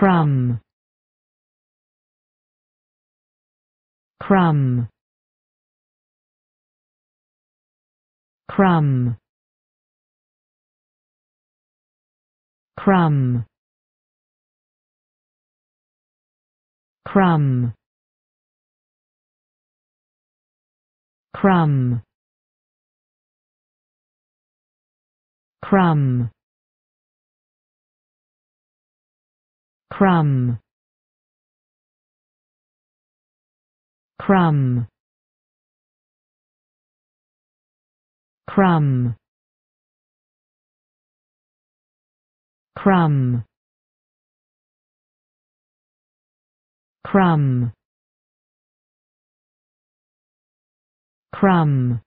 crumb. Crumb. Crumb. Crumb. Crumb. Crumb. Crumb crumb. Crumb. Crumb. Crumb. Crumb. Crumb